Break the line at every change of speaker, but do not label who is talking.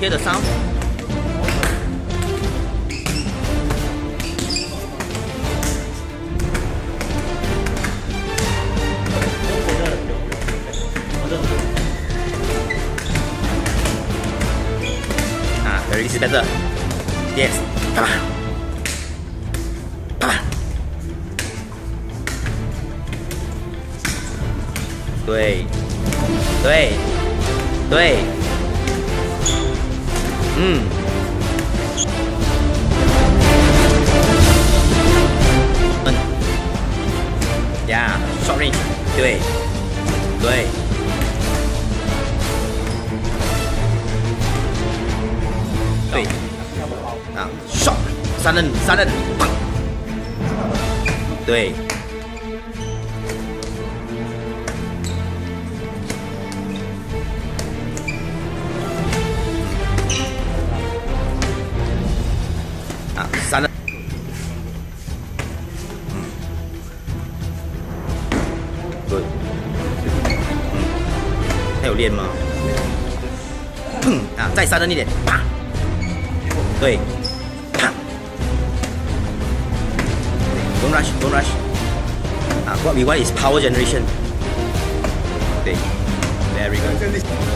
hear the sound? Ah, very easy better. Yes. Come on. Come on. 对，对，对， 嗯，嗯，Yeah，short range，对，对，对，啊，short，三人，三人，棒，对。 对，嗯，他有练吗？砰啊，再三了一点，啪，对，啪，don't rush, don't rush。啊，what we want is power generation。对，very good。